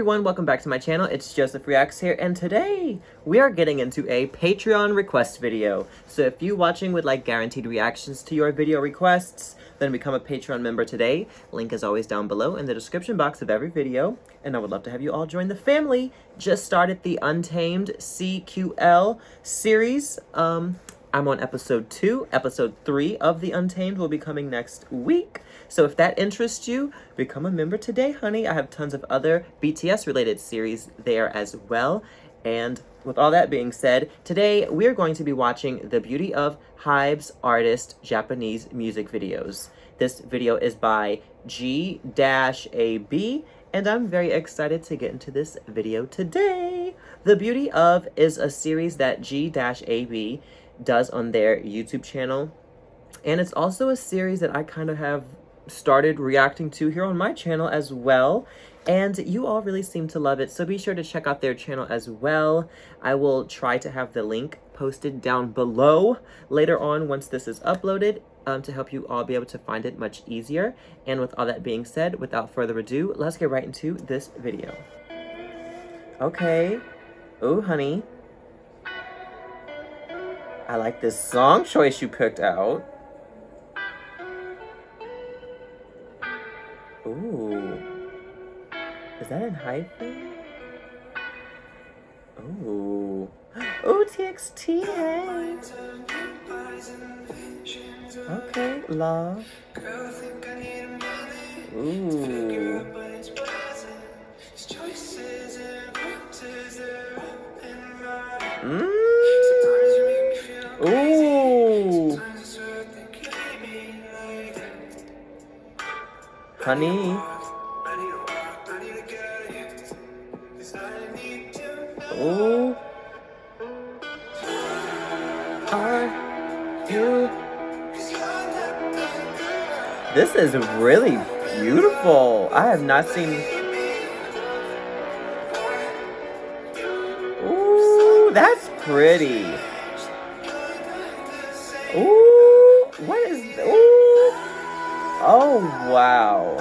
everyone, welcome back to my channel. It's Joseph Reacts here, and today we are getting into a Patreon request video. So if you watching would like guaranteed reactions to your video requests, then become a Patreon member today. Link is always down below in the description box of every video, and I would love to have you all join the family. Just started the Untamed CQL series. Um, I'm on episode two. Episode three of The Untamed will be coming next week. So if that interests you, become a member today, honey. I have tons of other BTS related series there as well. And with all that being said, today we're going to be watching The Beauty of Hybe's Artist Japanese music videos. This video is by G-AB and I'm very excited to get into this video today. The Beauty of is a series that G-AB does on their YouTube channel. And it's also a series that I kind of have started reacting to here on my channel as well. And you all really seem to love it, so be sure to check out their channel as well. I will try to have the link posted down below later on once this is uploaded um, to help you all be able to find it much easier. And with all that being said, without further ado, let's get right into this video. Okay. Oh, honey. I like this song choice you picked out. Ooh. Is that ENHYPEN? Ooh. Ooh, TXT, hey. Okay, love. Ooh. Mmm. Ooh. Honey. Ooh. Are you? This is really beautiful. I have not seen. Ooh, that's pretty. Ooh, what is, ooh. Oh, wow.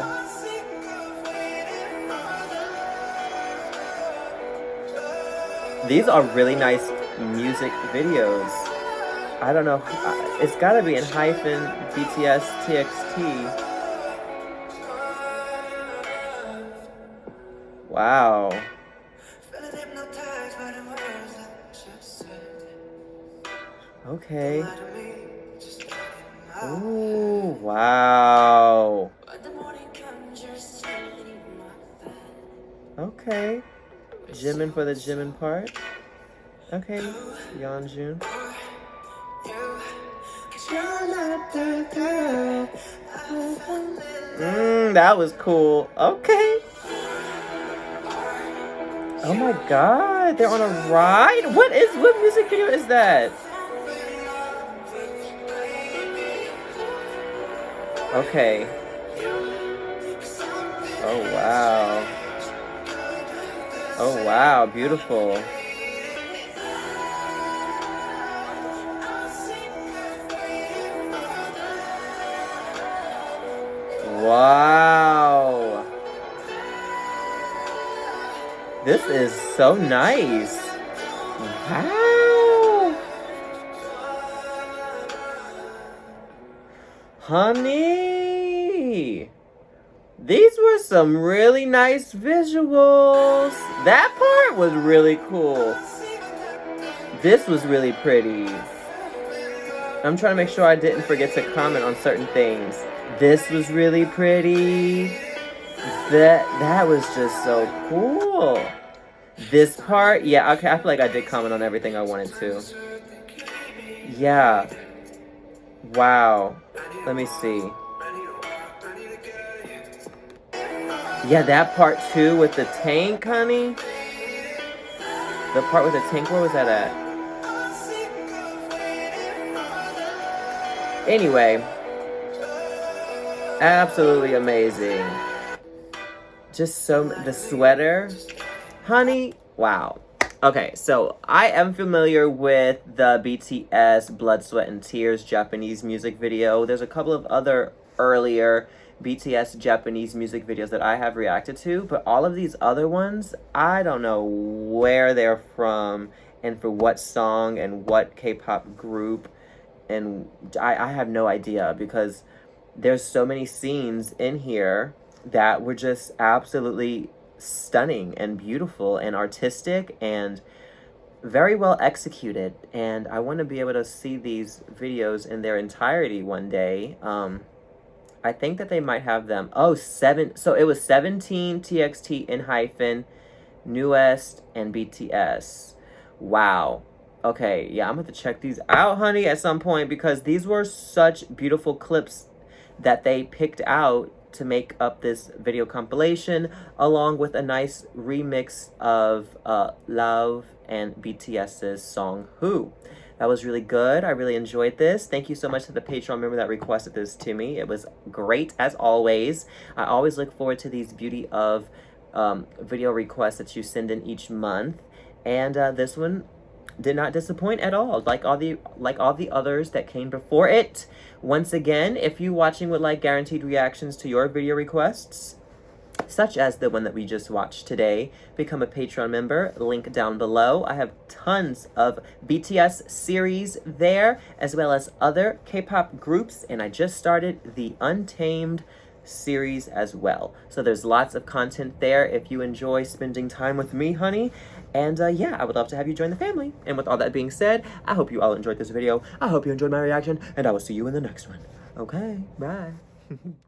These are really nice music videos. I don't know, uh, it's gotta be ENHYPEN BTS TXT. Wow. Okay. Ooh, wow. Okay. Jimin for the Jimin part. Okay, Yeonjun. Mmm, that was cool. Okay. Oh my god, they're on a ride? What is, what music video is that? Okay. Oh, wow. Oh, wow. Beautiful. Wow. This is so nice. Wow. Honey. These were some really nice visuals. That part was really cool. This was really pretty. I'm trying to make sure I didn't forget to comment on certain things. This was really pretty. That that was just so cool. This part, yeah, okay, I feel like I did comment on everything I wanted to. Yeah. Wow. Let me see. Yeah, that part too with the tank, honey. The part with the tank, where was that at? Anyway. Absolutely amazing. Just so, the sweater. Honey, wow. Okay, so I am familiar with the BTS Blood, Sweat, and Tears Japanese music video. There's a couple of other earlier BTS Japanese music videos that I have reacted to, but all of these other ones, I don't know where they're from and for what song and what K-pop group and I, I have no idea because there's so many scenes in here that were just absolutely stunning and beautiful and artistic and very well executed and I want to be able to see these videos in their entirety one day. Um, I think that they might have them. Oh, seven. So it was 17 TXT in hyphen, NU'EST, and BTS. Wow. Okay, yeah, I'm going to check these out, honey, at some point because these were such beautiful clips that they picked out to make up this video compilation along with a nice remix of uh, Lauv and BTS's song Who. That was really good. I really enjoyed this. Thank you so much to the Patreon member that requested this to me. It was great as always. I always look forward to these beauty of um, video requests that you send in each month. And uh, this one did not disappoint at all like all the like all the others that came before it. Once again if you watching would like guaranteed reactions to your video requests such as the one that we just watched today become a patreon member link down below. I have tons of bts series there as well as other k-pop groups and i just started the untamed series as well. So there's lots of content there if you enjoy spending time with me, honey. And uh, yeah, I would love to have you join the family. And with all that being said, I hope you all enjoyed this video. I hope you enjoyed my reaction, and I will see you in the next one. Okay, bye.